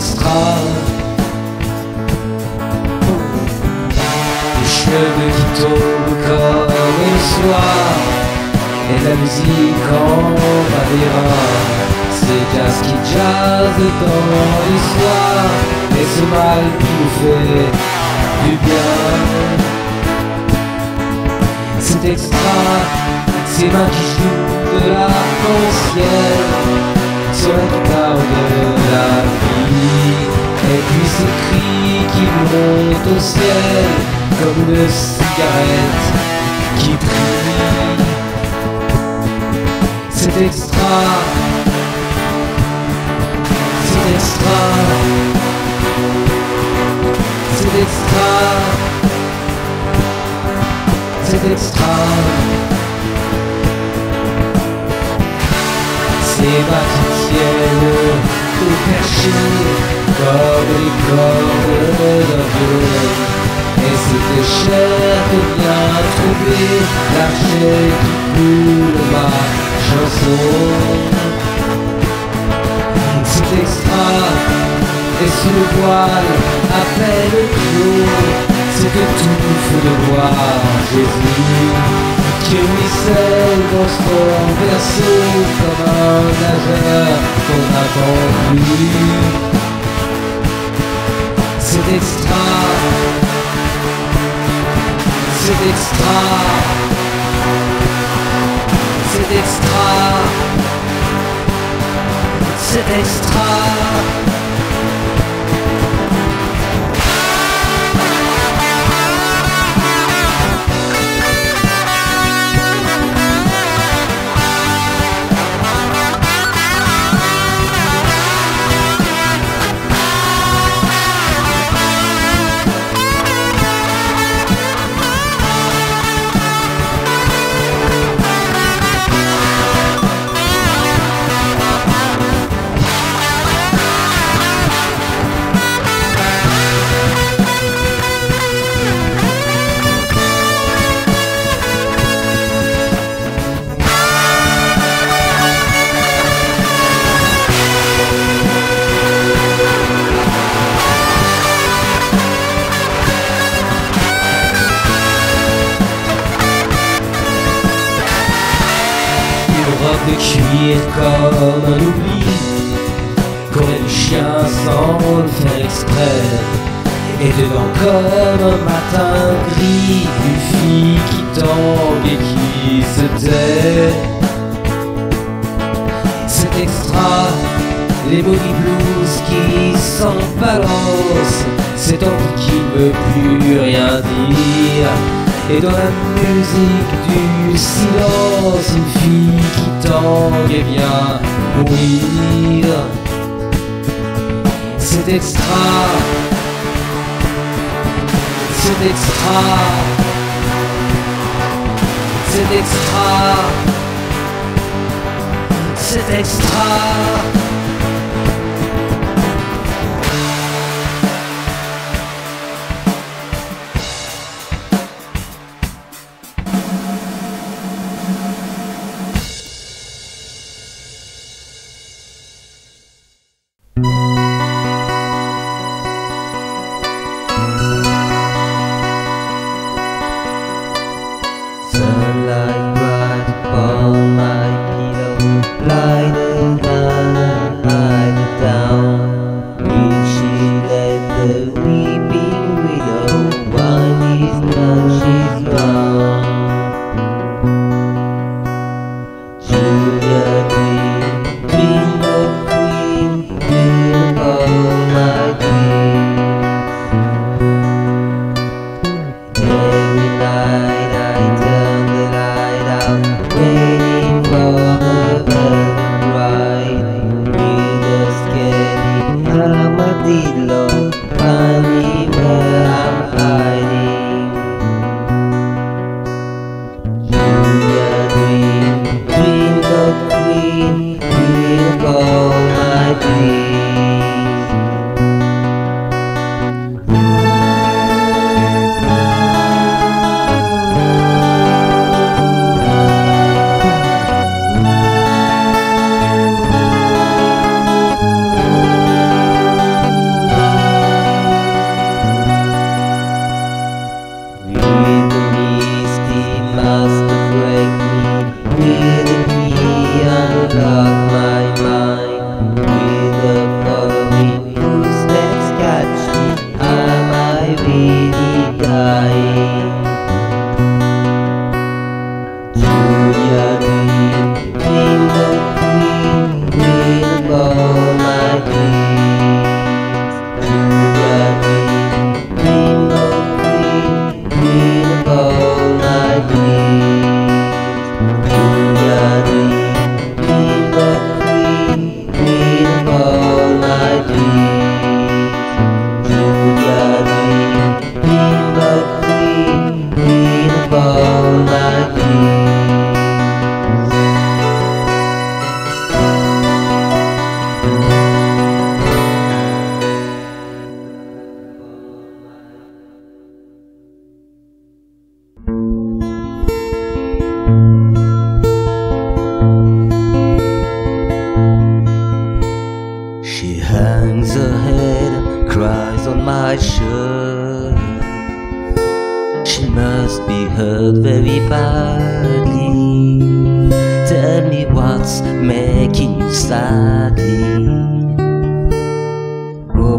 C'est extra cheveux qui tombent comme le soir Et la musique en va C'est casques qui jazz dans le soir Et ce mal qui nous fait du bien. C'est extra, ces mains qui jouent de l'arc-en-ciel au ciel comme une cigarette qui brille. C'est extra, c'est extra, c'est extra, c'est extra. Ces bas qui les cordes d'un violon. Et c'était cher de bien trouver l'argent qui coule ma chanson. C'est extra, et sous le voile, à peine clos, c'était tout fou de voir Jésus qui ruisselle dans son berceau comme un nageur qu'on n'attend plus. C'est extra, c'est extra, c'est extra, c'est extra.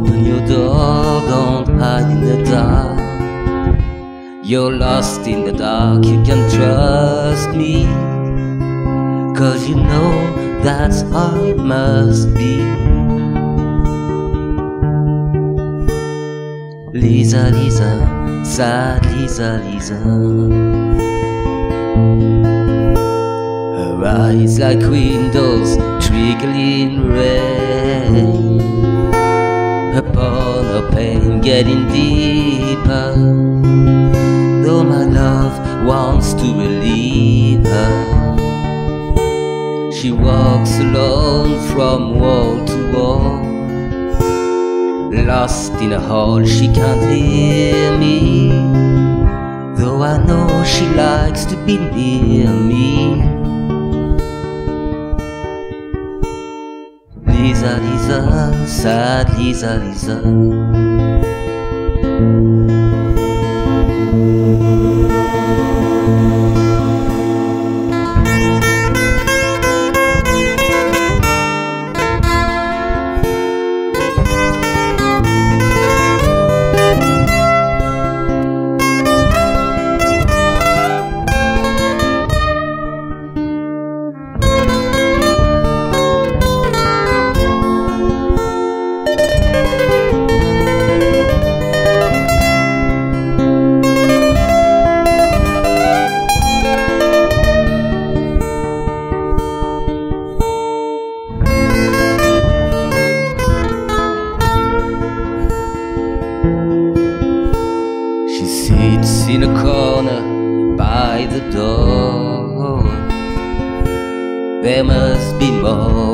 Open your door, don't hide in the dark. You're lost in the dark, you can trust me. Cause you know that's how it must be. Lisa, Lisa, sad Lisa, Lisa. Her eyes like windows trickling rain. Getting deeper. Though my love wants to relieve her. She walks alone from wall to wall. Lost in a hall, she can't hear me. Though I know she likes to be near me. Lisa, Lisa, sad Lisa, Lisa.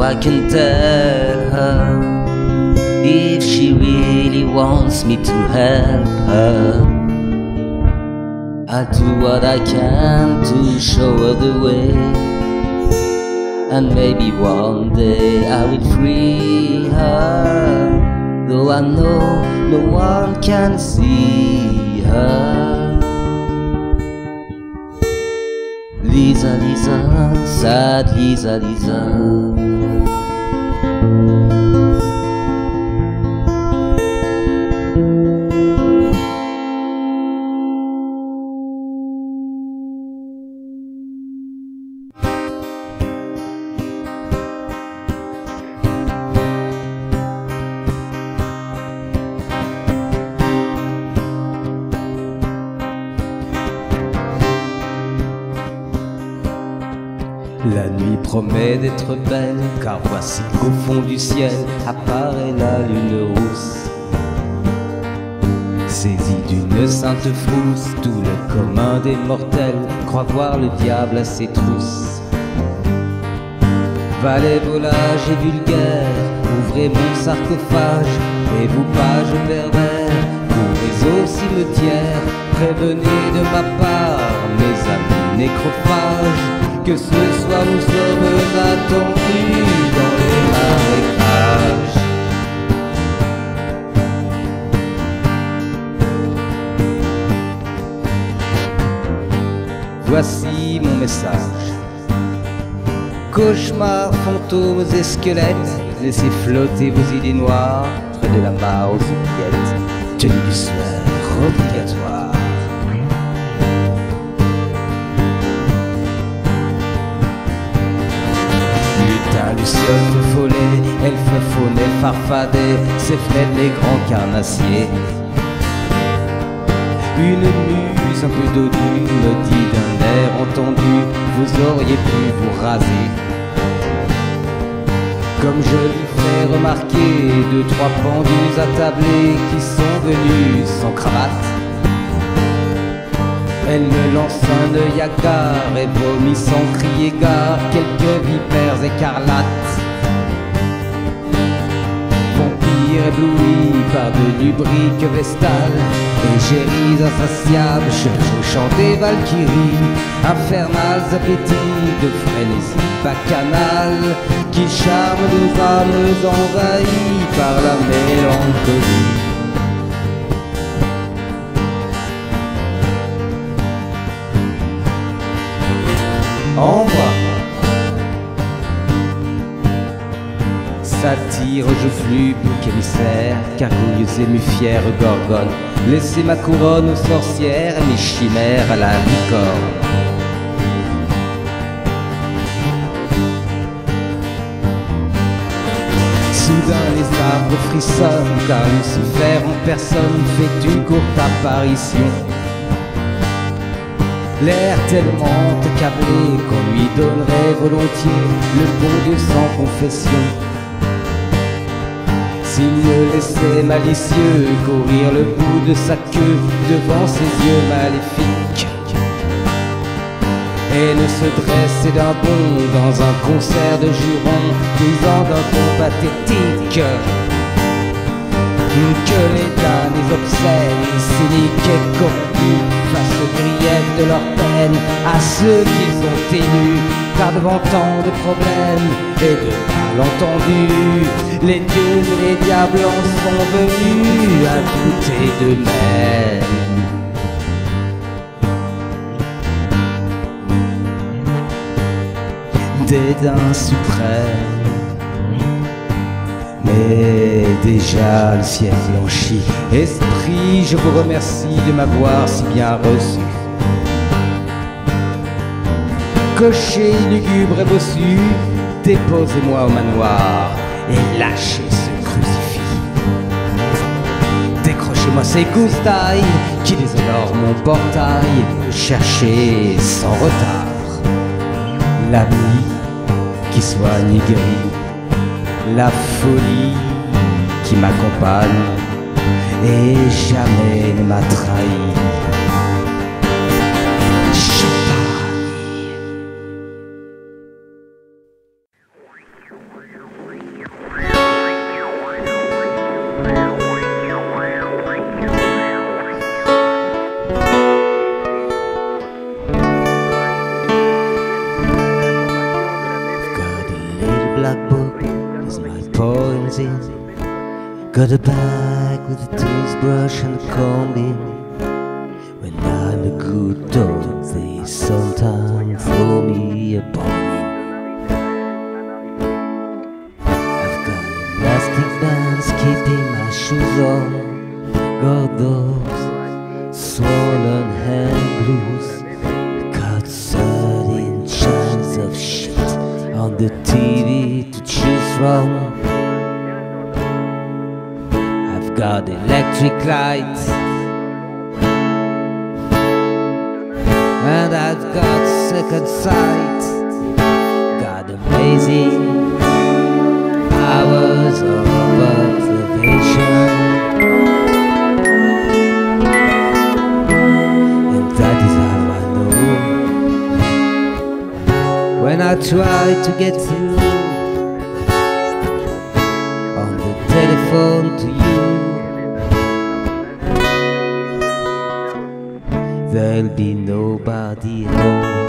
I can tell her if she really wants me to help her. I'll do what I can to show her the way. And maybe one day I will free her. Though I know no one can see her. Lisa, Lisa, sad Lisa, Lisa. D'être belle, car voici qu'au fond du ciel apparaît la lune rousse. Saisi d'une sainte frousse, tout le commun des mortels croit voir le diable à ses trousses. Valez bricolage et vulgaire. Ouvrez mon sarcophage et vous pages pervers. Courez au cimetière, prévenez de ma part mes amis nécrophages. Que ce soir nous sommes attendus dans les marécages. Voici mon message. Cauchemars, fantômes et squelettes, laissez flotter vos idées noires près de la mare aux oubliettes. Tenue du suaire obligatoire. Luciole, follet, elfe, faunet, farfadet, ses fenêtres, les grands carnassiers. Une muse un peu dodue me dit d'un air entendu, vous auriez pu vous raser. Comme je lui fais remarquer deux, trois pendus attablés qui sont venus sans cravate. Elle me lance un œil hagard et vomit sans crier gare quelques vipères écarlates. Vampire ébloui par de lubriques vestales, égéries insatiables, chevaux chantés valkyries, infernales appétits de frénésie bacchanale, qui charment nos âmes envahies par la mélancolie. Envoie Satire, je flux, bouc émissaire, cargouilles et fière gorgone. Laissez ma couronne aux sorcières mes chimères à la licorne. Soudain les arbres frissonnent car Lucifer en personne fait une courte apparition. L'air tellement accablé qu'on lui donnerait volontiers le bon Dieu sans confession. S'il me laissait malicieux courir le bout de sa queue devant ses yeux maléfiques et ne se dresser d'un bond dans un concert de jurons disant d'un ton pathétique que les damnés obscènes, cyniques et corrompus de leur peine à ceux qu'ils ont élus, car devant tant de problèmes et de malentendus, les dieux et les diables en sont venus à douter d'eux-mêmes. Dédain suprême mais déjà le ciel blanchit. Esprit, je vous remercie de m'avoir si bien reçu. Cocher lugubre et bossu, déposez-moi au manoir et lâchez ce crucifix. Décrochez-moi ces goustailles qui déshonorent mon portail cherchez sans retard. L'ami qui soigne et guérit la folie qui m'accompagne et jamais ne m'a trahi. Got a bag with a toothbrush and a comb in. When I'm a good dog, they sometimes throw me a bone. I've got elastic bands keeping my shoes on. Got those swollen hand blues. Got 13 chance of shit on the TV to choose from. I've got electric lights. And I've got second sight. Got amazing powers of observation. And that is how I know when I try to get through on the you. There'll be nobody home.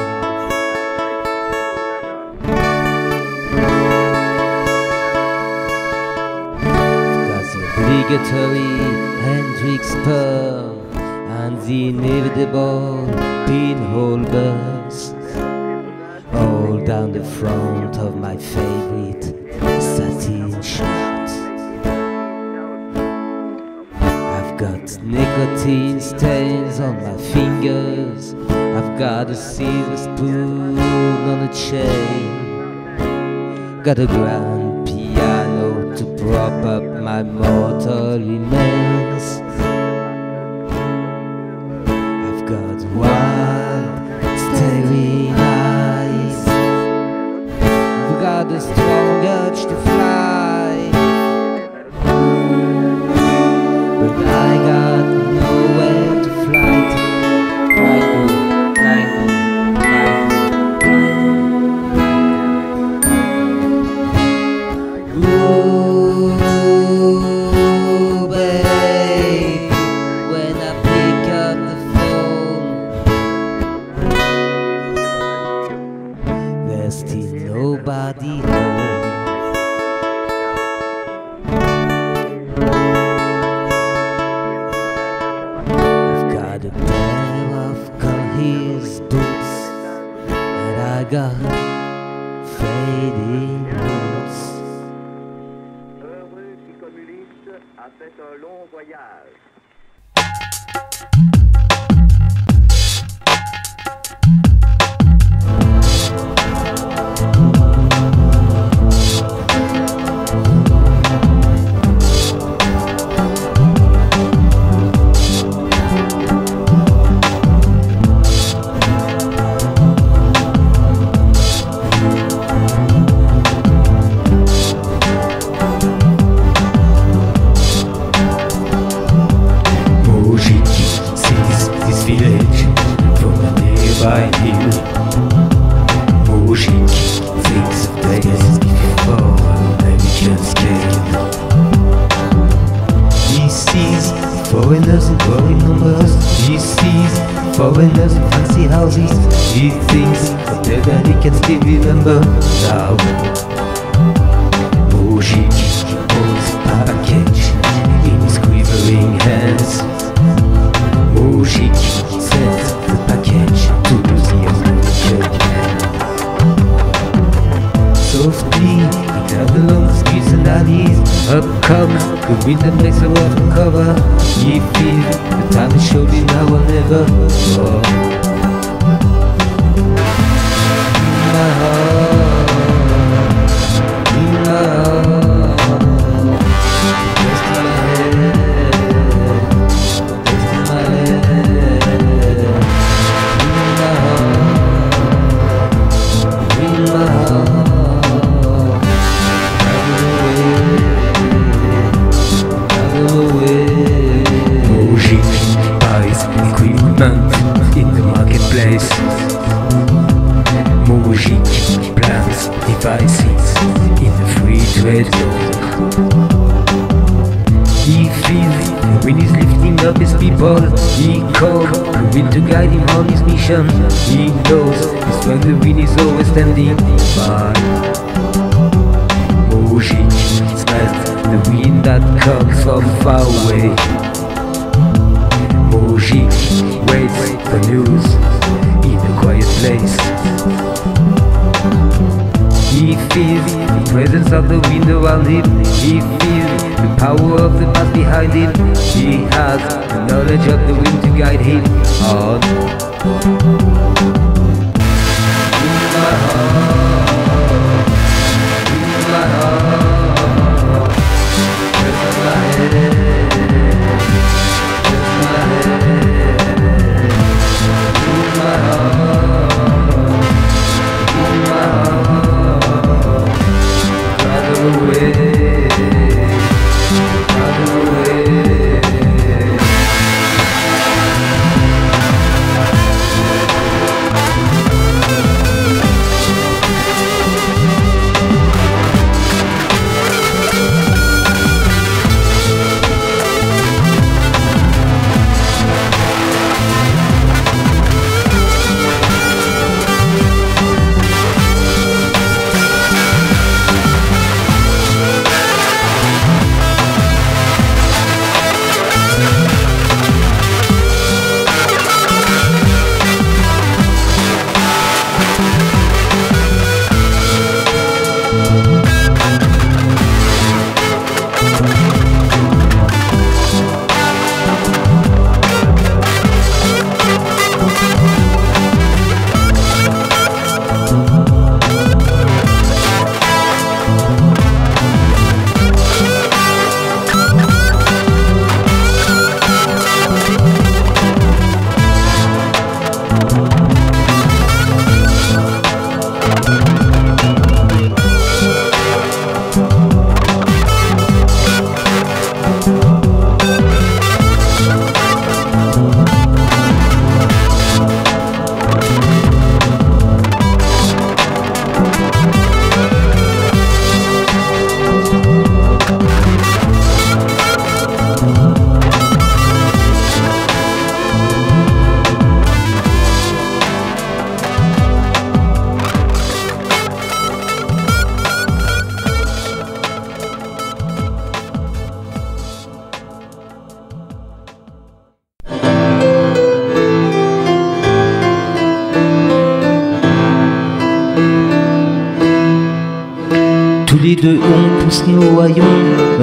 Cause the obligatory Hendrix Pearl and the inevitable pinhole burst all down the front of my favorite nicotine stains on my fingers. I've got a silver spoon on a chain. Got a grand piano to prop up my mortal remains. He calls the wind to guide him on his mission. He knows his when the wind is always standing by. Mujik smells the wind that comes from far away. Mujik waits for news in a quiet place. He feels the presence of the wind around him. He feels the power of the past behind him. He has knowledge of the wind to guide him on.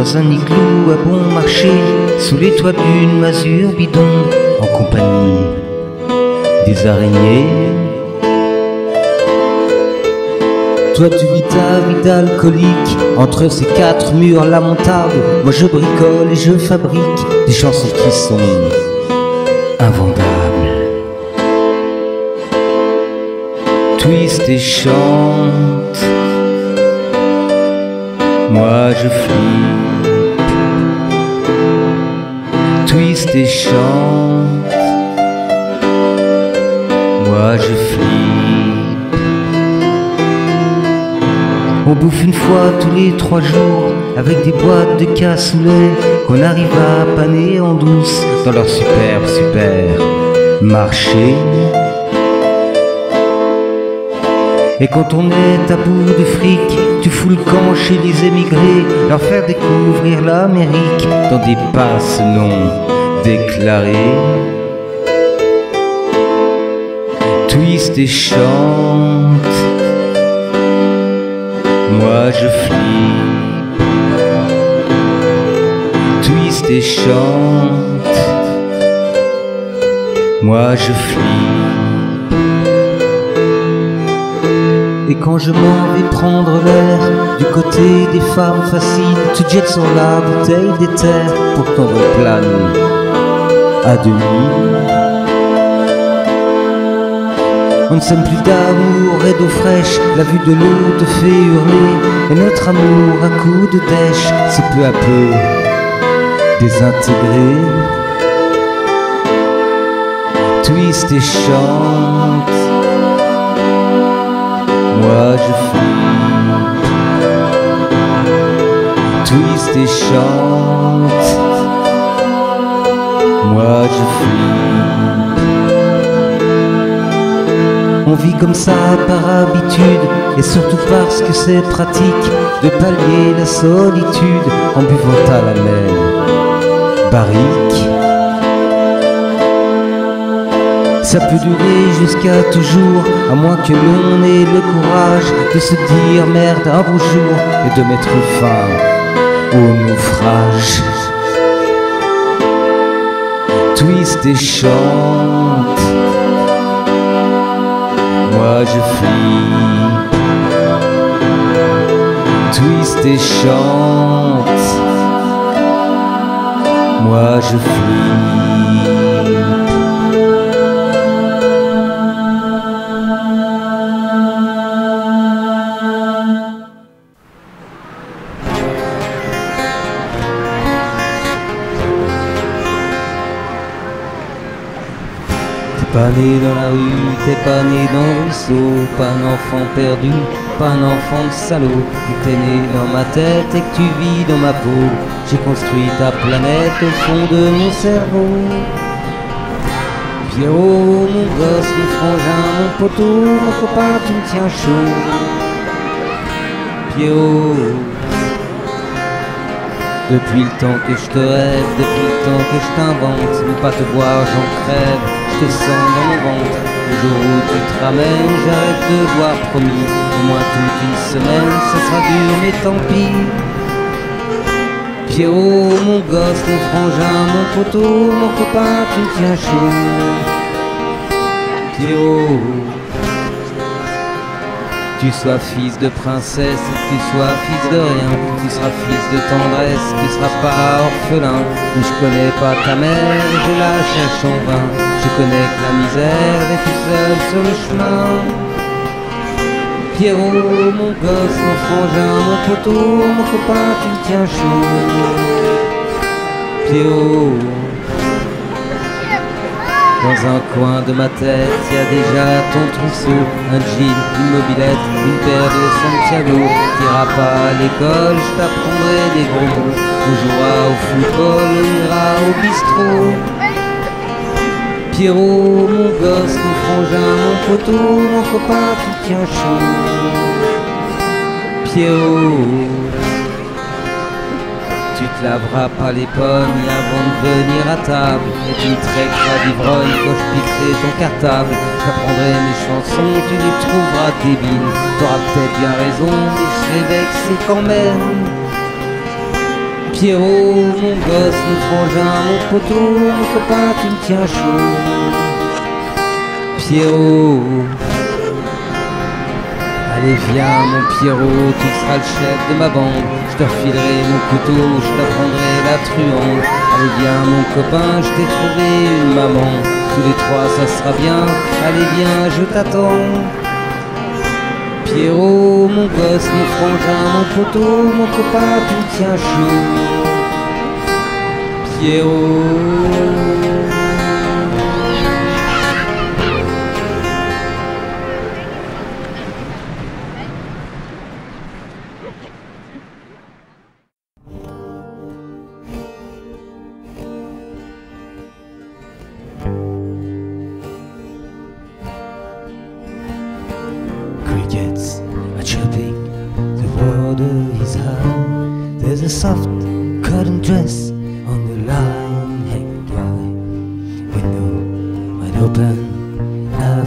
Un igloo à bon marché, sous les toits d'une masure bidon, en compagnie des araignées. Toi tu vis ta vie d'alcoolique entre ces quatre murs lamentables. Moi je bricole et je fabrique des chansons qui sont invendables. Twist et chante, moi je flippe. Twist et chante, moi je flippe. On bouffe une fois tous les trois jours avec des boîtes de cassoulet qu'on arrive à paner en douce dans leur super super marché. Et quand on est à bout de fric, tu fous le camp chez les émigrés, leur faire découvrir l'Amérique dans des passes non déclarées. Twist et chante, moi je flippe. Twist et chante, moi je flippe. Et quand je m'en vais prendre l'air du côté des femmes faciles, tu te jettes sur la bouteille d'éther pour ton replane à demi. On ne s'aime plus d'amour et d'eau fraîche, la vue de l'eau te fait hurler, et notre amour à coups de dèche s'est peu à peu désintégré. Twist et chante, moi je flippe. Twist et chante, moi je flippe. On vit comme ça par habitude et surtout parce que c'est pratique de pallier la solitude en buvant à la même barrique. Ça peut durer jusqu'à toujours, à moins que l'on ait le courage de se dire merde un beau jour et de mettre fin au naufrage. Twist et chante, moi je flippe. Twist et chante, moi je flippe. Pas né dans la rue, t'es pas né dans le ruisseau, pas un enfant perdu, pas un enfant de salaud. T'es né dans ma tête et que tu vis dans ma peau. J'ai construit ta planète au fond de mon cerveau. Pierrot, mon gosse, mon frangin, mon poteau, mon copain, tu me tiens chaud. Pierrot, depuis le temps que je te rêve, depuis le temps que je t'invente, ne pas te voir, j'en crève, je te sens dans mon ventre. Le jour où tu te ramènes, j'arrête de voir promis. Au moins toute une semaine, ce sera dur, mais tant pis. Pierrot, mon gosse, mon frangin, mon poteau, mon copain, tu me tiens chaud. Pierrot, tu sois fils de princesse, tu sois fils de rien, tu seras fils de tendresse, tu seras pas orphelin. Mais je connais pas ta mère, je la cherche en vain. Je connais que la misère est tout seul sur le chemin. Pierrot, mon gosse, mon frangin, mon poteau, mon copain, tu me tiens chaud. Pierrot, dans un coin de ma tête, y a déjà ton trousseau, un jean, une mobilette, une paire de Santiago. T'iras pas à l'école, je t'apprendrai des gros mots. On jouera au football, on ira au bistrot. Pierrot, mon gosse, mon frangin, mon poteau, mon copain, tu me tiens chaud. Pierrot, tu te te lavera pas les pommes avant de venir à table. Et tu me traiteras d'ivrogne quand je piquerai ton cartable. J'apprendrai mes chansons, tu les trouveras débiles. T'auras peut-être bien raison, mais je serai vexé quand même. Pierrot, mon gosse, mon frangin, mon poteau, mon copain, tu me tiens chaud. Pierrot. Allez viens mon Pierrot, tu seras le chef de ma bande Je te refilerai mon couteau, je t'apprendrai la truande Allez viens mon copain, je t'ai trouvé une maman Tous les trois ça sera bien, allez viens je t'attends Pierrot, mon gosse, mon frangin, mon poteau, mon copain, tu tiens chaud. Pierrot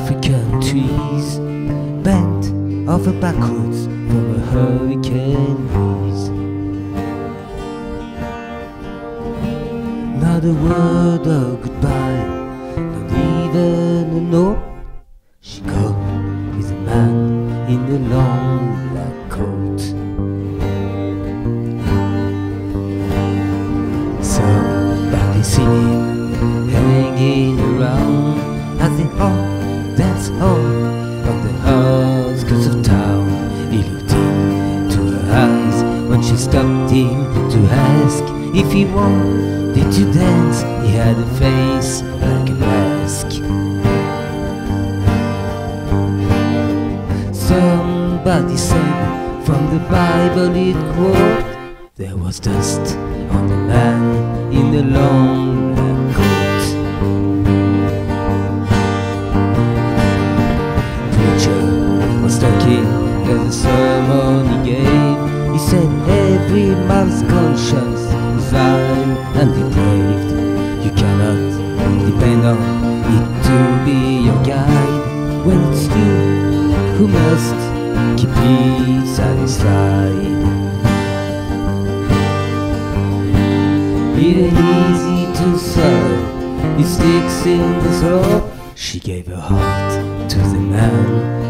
African trees bent over backwards from a hurricane breeze. Not a word of goodbye, not even a note. She called with a man in the long He had a face like a mask. Somebody said from the Bible it quote There was dust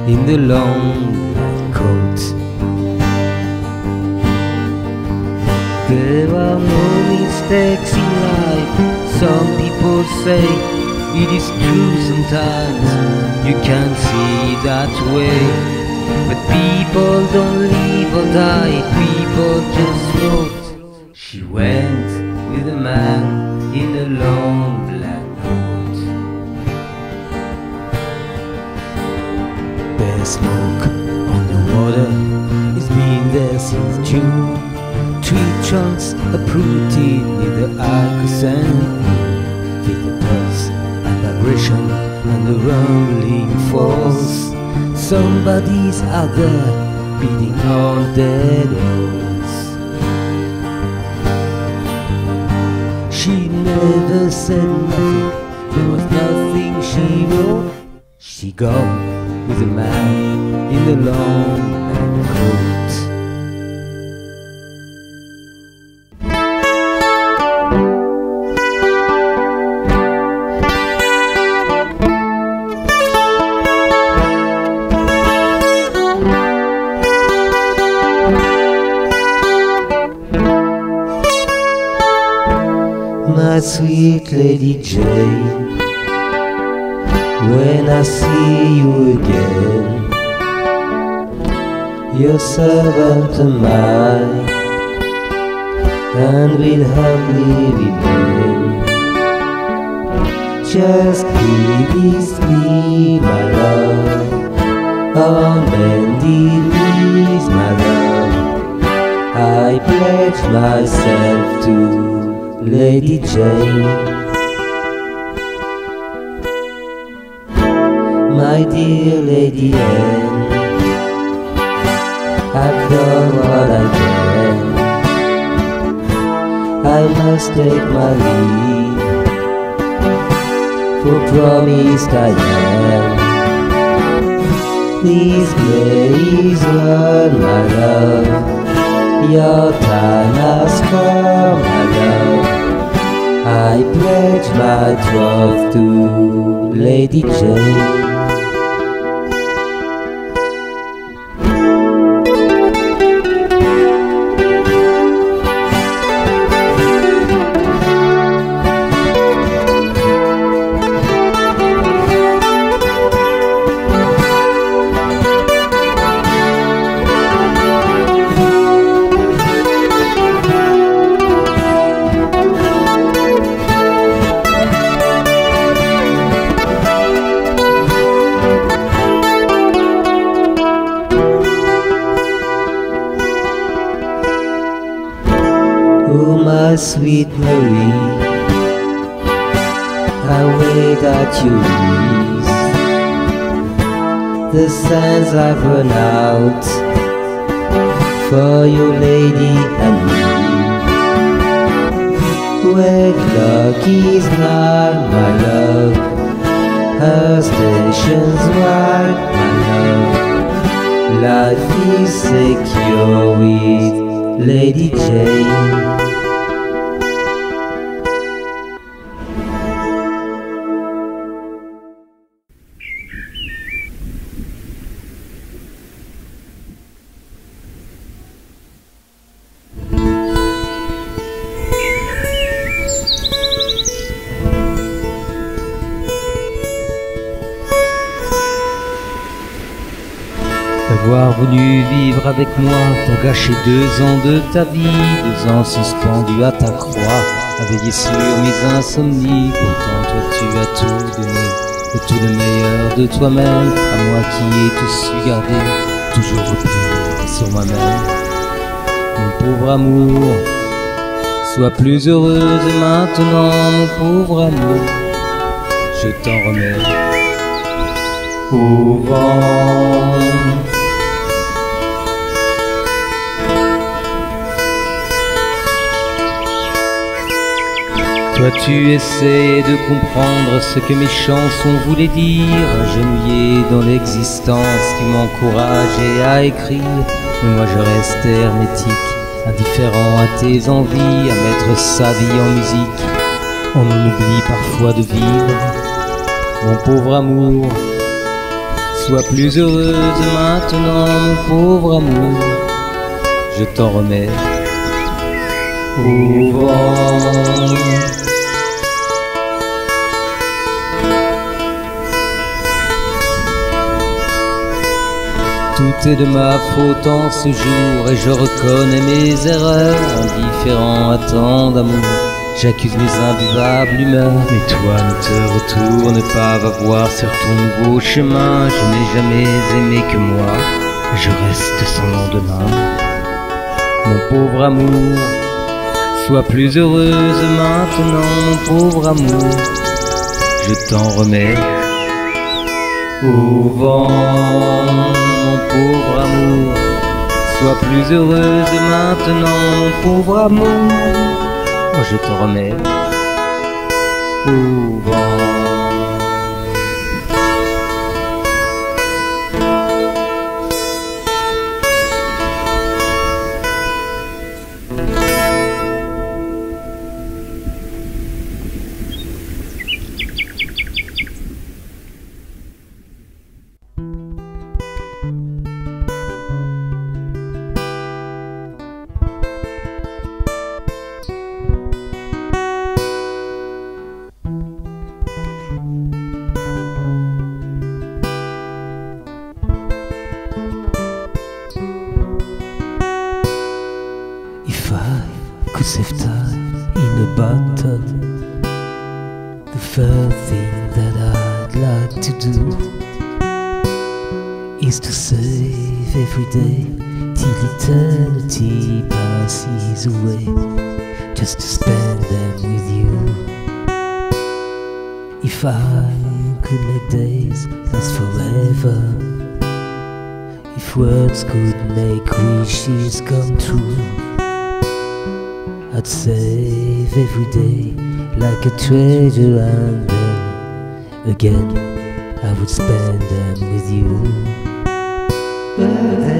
in the long coat. There are no mistakes in life, some people say it is true sometimes, you can't see that way. But people don't live or die, people just float. She went with a man in a long smoke on the water, it's been there since June. Tree trunks uprooted near the moon. Feel the pulse and vibration and the rumbling falls. Somebody's out there beating on dead horns. She never said nothing, there was nothing she wrote. She gone with a man in the long coat. My sweet Lady Jane, when I see you again, your servant am I, and will humbly remain. Just please me, my love, on bended knees, my love. I pledge myself to Lady Jane. My dear Lady Anne, I've done what I can. I must take my leave. For promised I am. These days on my love, your time has come, my love. I pledge my troth to Lady Jane. Sweet Marie, I wait at your knees. The sands I've run out for your lady and me. Wedlock is not my love, her station's wide, my love. Life is secure with Lady Jane. Voulu vivre avec moi, t'as gâché deux ans de ta vie, deux ans suspendus à ta croix, à veiller sur mes insomnies. Pourtant, toi, tu as tout donné, et tout le meilleur de toi-même, à moi qui ai tout su garder, toujours replié sur moi-même. Mon pauvre amour, sois plus heureuse maintenant, mon pauvre amour, je t'en remets au vent. Tu essaies de comprendre ce que mes chansons voulaient dire? Agenouillé dans l'existence, tu m'encourageais à écrire. Mais moi je reste hermétique, indifférent à tes envies À mettre sa vie en musique, on en oublie parfois de vivre. Mon pauvre amour, sois plus heureuse maintenant mon pauvre amour. Je t'en remets au vent Tout est de ma faute en ce jour et je reconnais mes erreurs, indifférent à tant d'amour. J'accuse mes imbuvables humeurs, mais toi ne te retourne pas, va voir sur ton nouveau chemin. Je n'ai jamais aimé que moi, je reste sans lendemain. Mon pauvre amour, sois plus heureuse maintenant, mon pauvre amour, je t'en remets au pauvre amour. Sois plus heureuse maintenant, pauvre amour. Je te remets au vent. I could make days last forever. If words could make wishes come true, I'd save every day like a treasure, and then again I would spend them with you. Birthday.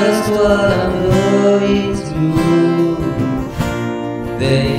Just what I'm going through, they